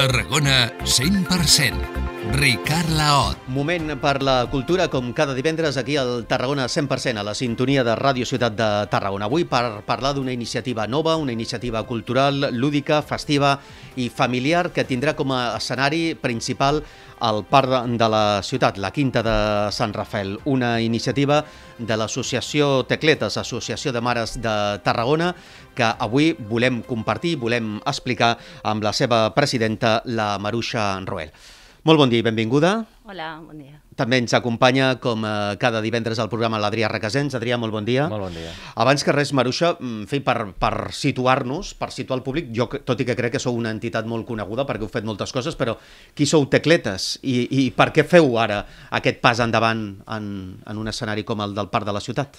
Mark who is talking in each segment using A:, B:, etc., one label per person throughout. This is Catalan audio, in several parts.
A: Tarragona 100%. Ricard Laot.
B: Moment per la cultura, com cada divendres aquí al Tarragona 100%, a la sintonia de Ràdio Ciutat de Tarragona. Avui per parlar d'una iniciativa nova, una iniciativa cultural, lúdica, festiva i familiar que tindrà com a escenari principal al Parc de la Ciutat, la Quinta de Sant Rafael. Una iniciativa de l'associació Tecletes, Associació de Mares de Tarragona, que avui volem compartir, volem explicar amb la seva presidenta, la Maruixa Roel. Molt bon dia i benvinguda.
C: Hola, bon dia.
B: També ens acompanya, com eh, cada divendres al programa, l'Adrià Requesens. Adrià, molt bon dia.
D: Molt bon dia.
B: Abans que res, Maruixa, mm, fi, per, per situar-nos, per situar el públic, jo, tot i que crec que sou una entitat molt coneguda perquè heu fet moltes coses, però qui sou tecletes i, i per què feu ara aquest pas endavant en, en un escenari com el del Parc de la Ciutat?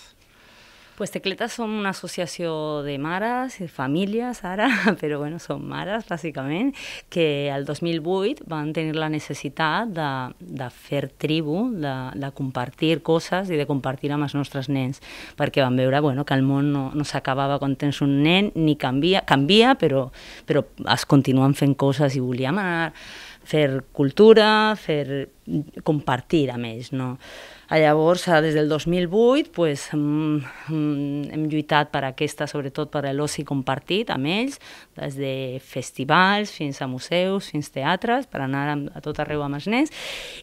C: Pues Tecletas som una associació de mares i famílies ara, però bueno, són mares bàsicament, que el 2008 van tenir la necessitat de, de fer tribu, de, de compartir coses i de compartir amb els nostres nens, perquè van veure bueno, que el món no, no s'acabava quan tens un nen, ni canvia, canvia però, però es continuen fent coses i volíem anar fer cultura, fer compartir amb ells, no? Llavors, des del 2008, pues, hem, hem lluitat per aquesta, sobretot per l'oci compartit amb ells, des de festivals fins a museus, fins a teatres, per anar a tot arreu amb els nens.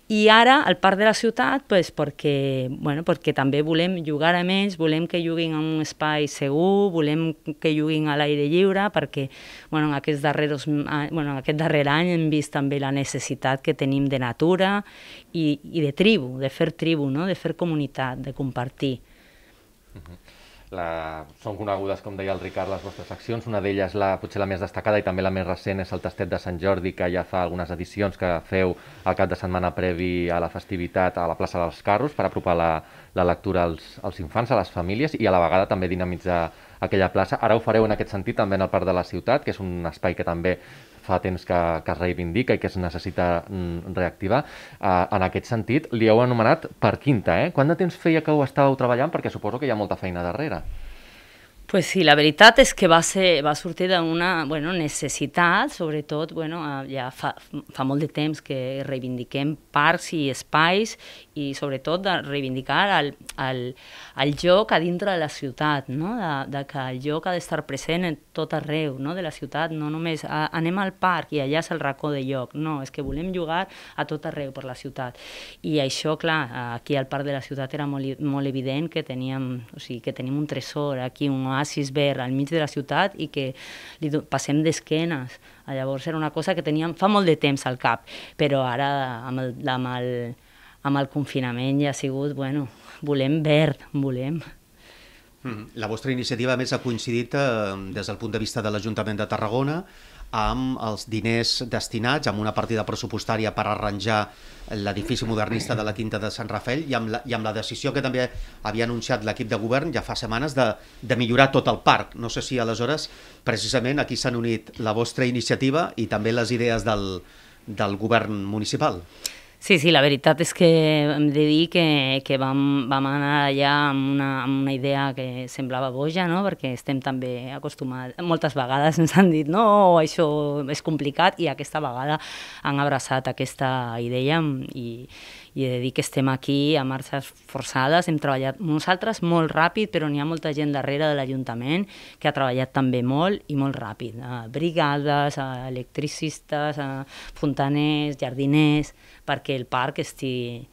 C: I ara, al Parc de la Ciutat, pues, perquè, bueno, perquè també volem jugar amb ells, volem que juguin en un espai segur, volem que juguin a l'aire lliure, perquè bueno, en, aquests darreros, bueno, en aquest darrer any hem vist també la necessitat que tenim de natura i, i de tribu, de fer tribu, no? De fer comunitat, de compartir.
D: La... Són conegudes, com deia el Ricard, les vostres accions. Una d'elles, la, potser la més destacada i també la més recent, és el tastet de Sant Jordi, que ja fa algunes edicions que feu al cap de setmana previ a la festivitat a la plaça dels Carros per apropar la, la lectura als, als infants, a les famílies i a la vegada també dinamitzar aquella plaça. Ara ho fareu en aquest sentit també en el Parc de la Ciutat, que és un espai que també fa temps que, que es reivindica i que es necessita mm, reactivar. Uh, en aquest sentit, li heu anomenat per quinta, eh? Quant de temps feia que ho estàveu treballant? Perquè suposo que hi ha molta feina darrere.
C: Pues sí, la veritat és que va, ser, va sortir d'una bueno, necessitat, sobretot bueno, ja fa, fa molt de temps que reivindiquem parcs i espais i sobretot de reivindicar el, el, el joc a dintre de la ciutat, no? de, de que el joc ha d'estar present en tot arreu no? de la ciutat, no només a, anem al parc i allà és el racó de lloc, no, és que volem jugar a tot arreu per la ciutat. I això, clar, aquí al parc de la ciutat era molt, molt evident que teníem, o sigui, que tenim un tresor, aquí un oasis verd al mig de la ciutat i que li passem d'esquenes. Llavors era una cosa que teníem fa molt de temps al cap, però ara amb el, amb el, amb el confinament ja ha sigut, bueno, volem verd, volem.
B: Mm-hmm. La vostra iniciativa, més, ha coincidit eh, des del punt de vista de l'Ajuntament de Tarragona amb els diners destinats, amb una partida pressupostària per arranjar l'edifici modernista de la Quinta de Sant Rafael i amb, la, i amb la decisió que també havia anunciat l'equip de govern ja fa setmanes de, de millorar tot el parc. No sé si aleshores precisament aquí s'han unit la vostra iniciativa i també les idees del, del govern municipal.
C: Sí, sí, la veritat és que hem de dir que, que vam, vam anar allà amb una, amb una idea que semblava boja, no? perquè estem també acostumats, moltes vegades ens han dit no, això és complicat i aquesta vegada han abraçat aquesta idea i, i he de dir que estem aquí a marxes forçades, hem treballat nosaltres molt ràpid, però n'hi ha molta gent darrere de l'Ajuntament que ha treballat també molt i molt ràpid. A brigades, a electricistes, a fontaners, jardiners, perquè el parc estigui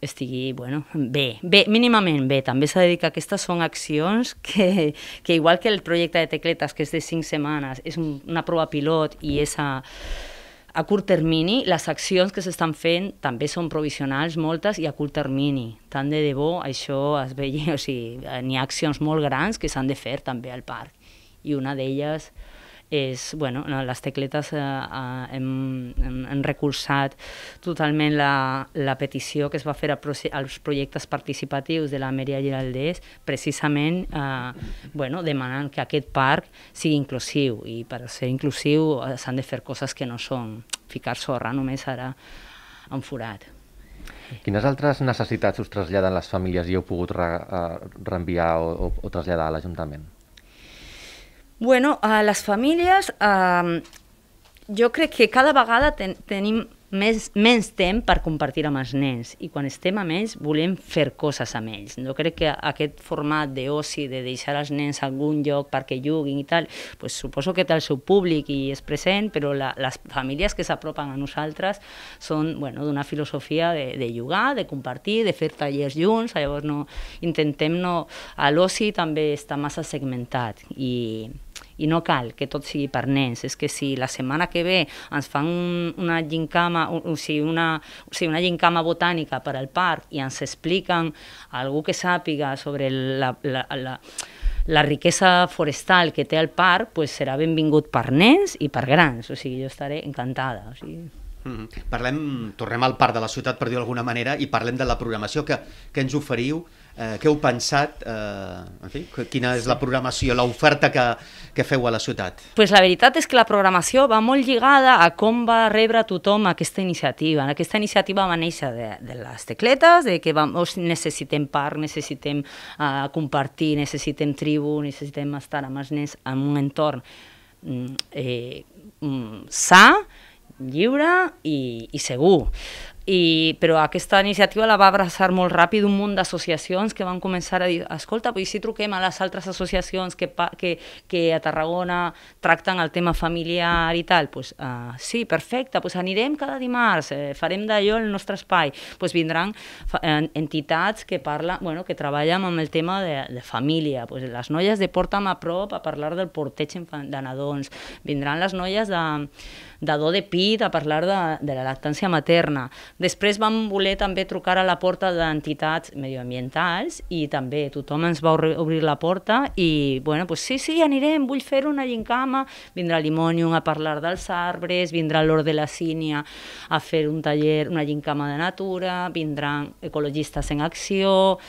C: estigui bueno, bé, bé, mínimament bé. També s'ha de dir que aquestes són accions que, que igual que el projecte de tecletes, que és de cinc setmanes, és un, una prova pilot i és a, a curt termini, les accions que s'estan fent també són provisionals, moltes, i a curt termini. Tant de debò això es veia, o sigui, n'hi ha accions molt grans que s'han de fer també al parc. I una d'elles és, bueno, les tecletes eh, eh, hem, hem, hem recolzat totalment la, la petició que es va fer als projectes participatius de la Mèria Giraldés, precisament eh, bueno, demanant que aquest parc sigui inclusiu, i per ser inclusiu eh, s'han de fer coses que no són ficar sorra només ara en forat.
D: Quines altres necessitats us traslladen les famílies i heu pogut re, uh, reenviar o, o, o traslladar a l'Ajuntament?
C: Bueno, a les famílies eh, Jo crec que cada vegada ten, tenim més, menys temps per compartir amb els nens i quan estem amb ells volem fer coses amb ells. Jo crec que aquest format d'oci, de deixar els nens a algun lloc perquè juguin i tal, pues suposo que té el seu públic i és present, però la, les famílies que s'apropen a nosaltres són bueno, d'una filosofia de, de jugar, de compartir, de fer tallers junts, llavors no, intentem no... L'oci també està massa segmentat i i no cal que tot sigui per nens, és que si la setmana que ve ens fan una gincama, o sigui, una, o sigui, una gincama botànica per al parc i ens expliquen algú que sàpiga sobre la, la, la, la riquesa forestal que té el parc pues serà benvingut per nens i per grans, o sigui, jo estaré encantada. O sigui...
B: Mm -hmm. Parlem, tornem al parc de la ciutat per dir d'alguna manera i parlem de la programació que, que ens oferiu Eh, què heu pensat? Eh, en fi, quina és la programació, l'oferta que, que feu a la ciutat?
C: Pues la veritat és que la programació va molt lligada a com va rebre tothom aquesta iniciativa. Aquesta iniciativa va néixer de, de les tecletes, de que vam, necessitem parc, necessitem uh, compartir, necessitem tribu, necessitem estar amb els nens en un entorn mm, eh, mm, sa, lliure i, i segur i, però aquesta iniciativa la va abraçar molt ràpid un munt d'associacions que van començar a dir escolta, pues si truquem a les altres associacions que, que, que a Tarragona tracten el tema familiar i tal, pues, uh, sí, perfecte, pues anirem cada dimarts, eh, farem d'allò el nostre espai, pues vindran entitats que parla, bueno, que treballen amb el tema de, de família, pues les noies de Porta'm a prop a parlar del porteig de nadons, vindran les noies de de do de pit, a parlar de, de la lactància materna. Després vam voler també trucar a la porta d'entitats medioambientals i també tothom ens va obrir la porta i, bueno, pues sí, sí, anirem, vull fer una gincama, vindrà l'Imonium a parlar dels arbres, vindrà l'Or de la Sínia a fer un taller, una gincama de natura, vindran ecologistes en acció,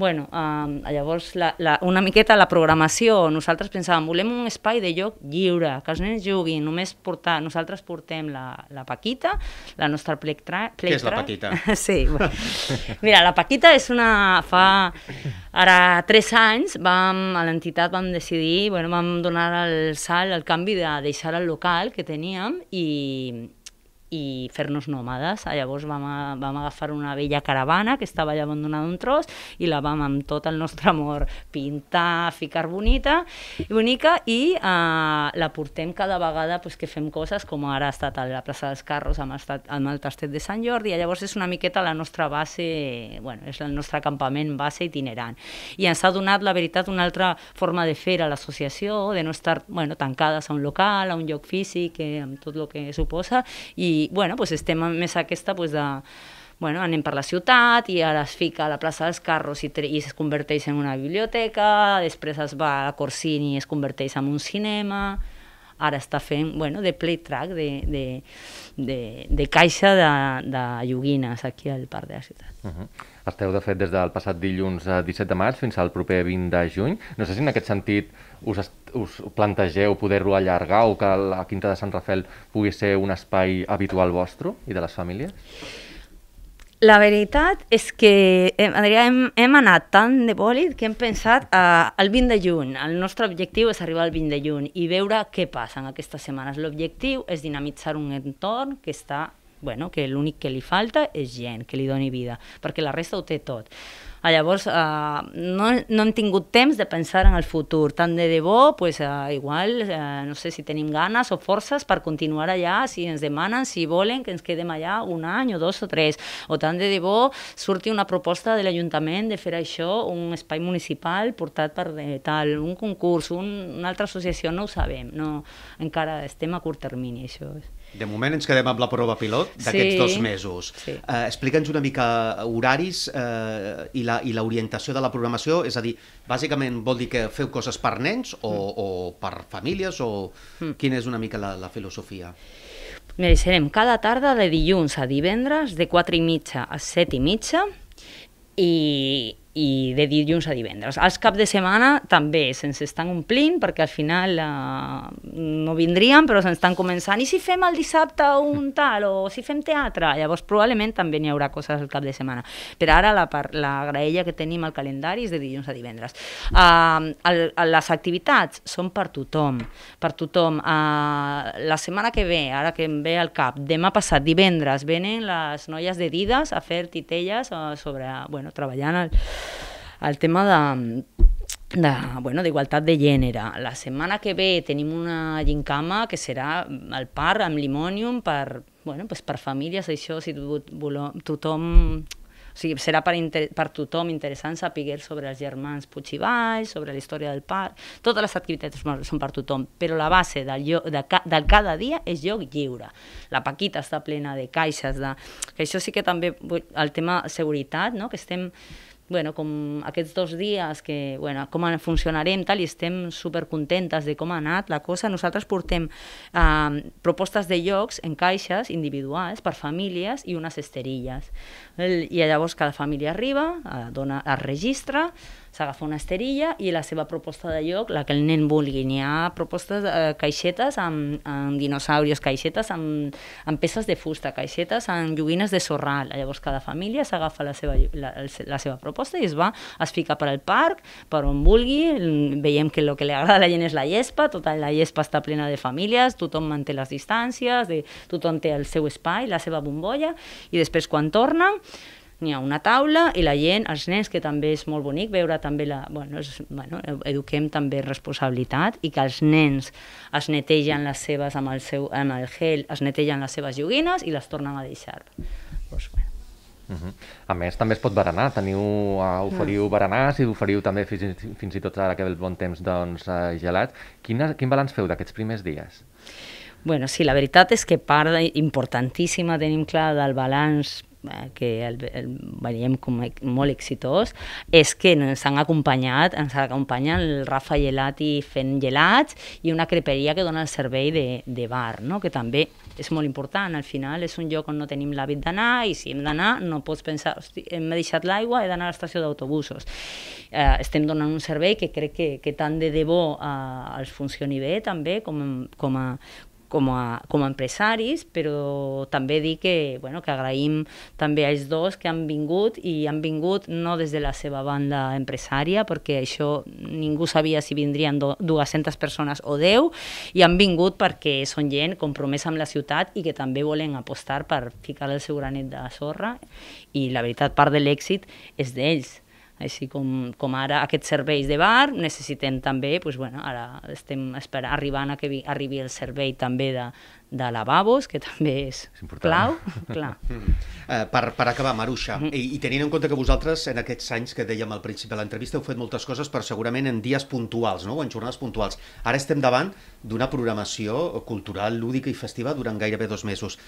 C: bueno, um, llavors la, la, una miqueta la programació, nosaltres pensàvem, volem un espai de lloc lliure, que els nens juguin, només portar, nosaltres portem la, la Paquita, la nostra.
B: Play Què és la Paquita?
C: sí, bueno. mira, la Paquita és una... fa... Ara, tres anys, vam, a l'entitat vam decidir, bueno, vam donar el salt, el canvi de deixar el local que teníem i, i fer-nos nòmades. Llavors vam, a, vam agafar una vella caravana que estava allà abandonada un tros i la vam amb tot el nostre amor pintar, ficar bonita i bonica i uh, la portem cada vegada pues, que fem coses com ara ha estat a la plaça dels Carros amb, estat, amb el tastet de Sant Jordi llavors és una miqueta la nostra base, bueno, és el nostre acampament base itinerant. I ens ha donat, la veritat, una altra forma de fer a l'associació, de no estar bueno, tancades a un local, a un lloc físic, eh, amb tot el que suposa, i bueno, pues estem més aquesta pues, de, bueno, anem per la ciutat i ara es fica a la plaça dels Carros i, i es converteix en una biblioteca, després es va a Corsini i es converteix en un cinema, ara està fent bueno, de playtrack, de, de, de, de caixa de, de joguines aquí al Parc de la Ciutat. Uh -huh.
D: Esteu, de fet, des del passat dilluns 17 de maig fins al proper 20 de juny. No sé si en aquest sentit us, us plantegeu poder-lo allargar o que la Quinta de Sant Rafel pugui ser un espai habitual vostre i de les famílies?
C: La veritat és que hem, hem, hem anat tan de bòlit que hem pensat el 20 de juny. El nostre objectiu és arribar al 20 de juny i veure què passa en aquestes setmanes. L'objectiu és dinamitzar un entorn que està bueno, que l'únic que li falta és gent que li doni vida, perquè la resta ho té tot. Ah, llavors, eh, no, no hem tingut temps de pensar en el futur. Tant de debò, pues, eh, igual, eh, no sé si tenim ganes o forces per continuar allà, si ens demanen, si volen que ens quedem allà un any o dos o tres. O tant de debò surti una proposta de l'Ajuntament de fer això, un espai municipal portat per de, tal, un concurs, un, una altra associació, no ho sabem. No, encara estem a curt termini, això és.
B: De moment ens quedem amb la prova pilot d'aquests sí, dos mesos. Sí. Uh, Explica'ns una mica horaris uh, i l'orientació de la programació, és a dir, bàsicament vol dir que feu coses per nens o, mm. o per famílies o mm. quina és una mica la, la filosofia?
C: Mira, serem cada tarda de dilluns a divendres de 4 i mitja a 7 i mitja i i de dilluns a divendres. Els cap de setmana també se'ns estan omplint perquè al final eh, no vindríem però se'ns estan començant i si fem el dissabte un tal o si fem teatre, llavors probablement també n'hi haurà coses al cap de setmana. Per ara la, la graella que tenim al calendari és de dilluns a divendres. Uh, el, les activitats són per tothom, per tothom. Uh, la setmana que ve, ara que em ve al cap, demà passat, divendres, venen les noies de Dides a fer titelles uh, sobre, bueno, treballant el, el tema de de, bueno, de gènere. La setmana que ve tenim una gincama que serà al parc amb limònium per, bueno, pues per famílies, això, si tothom o sigui, serà per, per tothom interessant saber sobre els germans Puig i Valls, sobre la història del parc, totes les activitats són per tothom, però la base del, lloc, de, del cada dia és lloc lliure. La Paquita està plena de caixes, de, que això sí que també, el tema seguretat, no? que estem bueno, com aquests dos dies que, bueno, com funcionarem tal, i estem supercontentes de com ha anat la cosa, nosaltres portem eh, propostes de llocs en caixes individuals per famílies i unes esterilles. I llavors cada família arriba, eh, dona, es registra, s'agafa una esterilla i la seva proposta de lloc, la que el nen vulgui. N'hi ha propostes, eh, caixetes amb, amb dinosaurios, caixetes amb, amb peces de fusta, caixetes amb joguines de sorral. Llavors cada família s'agafa la, seva, la, la seva proposta i es va, es fica per al parc, per on vulgui, veiem que el que li agrada a la gent és la llespa, tota la llespa està plena de famílies, tothom manté les distàncies, de, tothom té el seu espai, la seva bombolla, i després quan tornen n'hi ha una taula i la gent, els nens, que també és molt bonic veure també la... Bueno, és, bueno, eduquem també responsabilitat i que els nens es netegen les seves amb el, seu, amb el gel, es netegen les seves joguines i les tornen a deixar. Pues, bueno.
D: Uh -huh. A més, també es pot berenar, teniu, uh, oferiu mm. berenars i oferiu també fins, fins i tot ara que ve el bon temps doncs, uh, gelat. Quina, quin balanç feu d'aquests primers dies?
C: Bueno, sí, la veritat és que part importantíssima tenim clar del balanç que el, el veiem com molt exitós, és que ens han acompanyat, ens acompanya el Rafa Gelati fent gelats i una creperia que dona el servei de, de bar, no? que també és molt important, al final és un lloc on no tenim l'hàbit d'anar i si hem d'anar no pots pensar, hosti, hem deixat l'aigua, he d'anar a l'estació d'autobusos. Eh, estem donant un servei que crec que, que tant de debò eh, els funcioni bé també com, com, a, com a, com a empresaris, però també dir que, bueno, que agraïm també als dos que han vingut i han vingut no des de la seva banda empresària, perquè això ningú sabia si vindrien 200 persones o 10, i han vingut perquè són gent compromesa amb la ciutat i que també volen apostar per ficar el seu granet de sorra i la veritat, part de l'èxit és d'ells així com, com ara aquests serveis de bar, necessitem també, doncs, bueno, ara estem esperant, arribant a que vi, arribi el servei també de, de lavabos, que també és, és clau. clar.
B: Uh, per, per acabar, Maruixa, mm -hmm. i, i tenint en compte que vosaltres en aquests anys que dèiem al principi de l'entrevista heu fet moltes coses, però segurament en dies puntuals, no? o en jornades puntuals. Ara estem davant d'una programació cultural, lúdica i festiva durant gairebé dos mesos.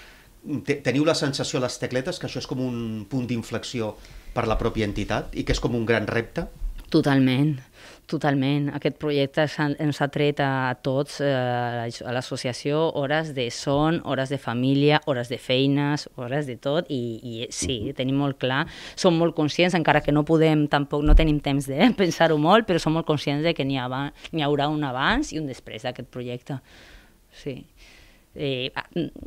B: Teniu la sensació a les tecletes que això és com un punt d'inflexió per la pròpia entitat i que és com un gran repte?
C: Totalment, totalment. Aquest projecte ens ha tret a tots, eh, a l'associació, hores de son, hores de família, hores de feines, hores de tot, i, i sí, tenim molt clar, som molt conscients, encara que no podem, tampoc no tenim temps de pensar-ho molt, però som molt conscients de que n'hi ha, haurà un abans i un després d'aquest projecte. Sí. Eh,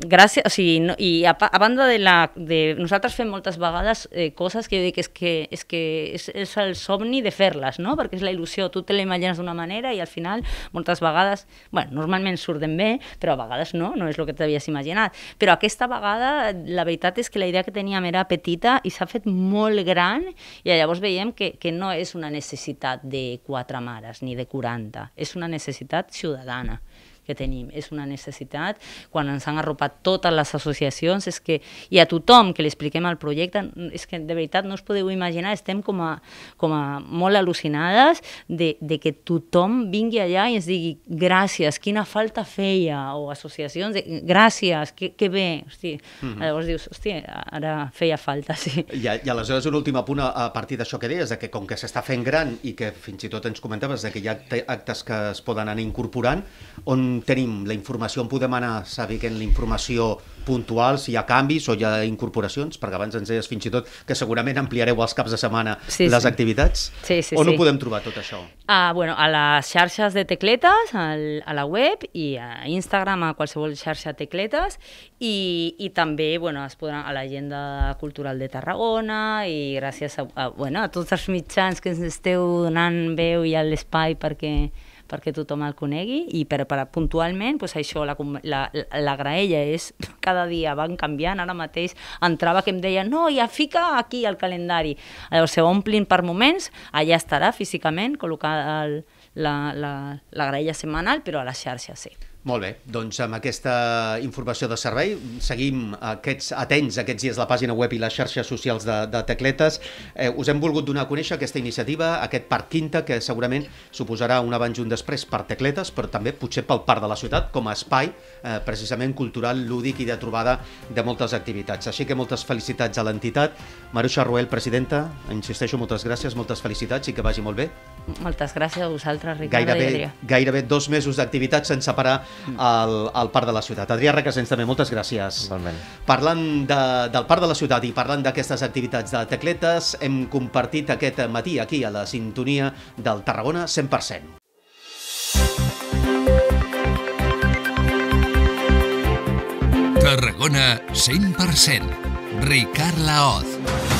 C: gràcies, o sigui, no, i a, a banda de la... De, nosaltres fem moltes vegades eh, coses que jo dic és que és, que és, és el somni de fer-les, no? perquè és la il·lusió, tu te l'imagines d'una manera i al final moltes vegades, bueno, normalment surten bé, però a vegades no, no és el que t'havies imaginat. Però aquesta vegada la veritat és que la idea que teníem era petita i s'ha fet molt gran i llavors veiem que, que no és una necessitat de quatre mares ni de 40, és una necessitat ciutadana que tenim. És una necessitat. Quan ens han arropat totes les associacions, és que, i a tothom que li expliquem el projecte, és que de veritat no us podeu imaginar, estem com a, com a molt al·lucinades de, de que tothom vingui allà i ens digui gràcies, quina falta feia, o associacions, de, gràcies, que, que bé. Hosti, mm -hmm. Llavors dius, hosti, ara feia falta, sí.
B: I, i aleshores un últim apunt a, a partir d'això que deies, de que com que s'està fent gran i que fins i tot ens comentaves de que hi ha actes que es poden anar incorporant, on on tenim la informació, on podem anar sabent la informació puntual, si hi ha canvis o hi ha incorporacions, perquè abans ens deies fins i tot que segurament ampliareu els caps de setmana
C: Sí,
B: les
C: sí.
B: activitats.
C: Sí, sí,
B: on
C: sí.
B: ho podem trobar tot això?
C: Ah, bueno, a les xarxes de tecletes, al, a la web i a Instagram, a qualsevol xarxa tecletes i, i també bueno, es podran a l'agenda cultural de Tarragona i gràcies a, a, bueno, a tots els mitjans que ens esteu donant veu i a l'espai perquè perquè tothom el conegui i per, per puntualment pues això, la, la, la graella és cada dia van canviant, ara mateix entrava que em deien no, ja fica aquí el calendari. Llavors se omplin per moments allà estarà físicament col·locada el, la, la, la graella setmanal però a les xarxes sí
B: Molt bé, doncs amb aquesta informació de servei seguim aquests, atents aquests dies la pàgina web i les xarxes socials de, de Tecletes. Eh, us hem volgut donar a conèixer aquesta iniciativa, aquest Parc Quinta, que segurament suposarà un abans i un després per Tecletes, però també potser pel Parc de la Ciutat com a espai eh, precisament cultural, lúdic i de trobada de moltes activitats. Així que moltes felicitats a l'entitat. Maruixa Ruel, presidenta, insisteixo, moltes gràcies, moltes felicitats i que vagi molt bé.
C: moltes gràcies a vosaltres Ricardo i
B: Gairebé,
C: Adrià
B: gairebé dos mesos d'activitat sense parar al, al Parc de la Ciutat. Adrià Requesens també, moltes gràcies.
D: Igualment.
B: Parlant de, del Parc de la Ciutat i parlant d'aquestes activitats de tecletes, hem compartit aquest matí aquí a la sintonia del Tarragona 100%.
A: Tarragona 100%. Ricard Laoz.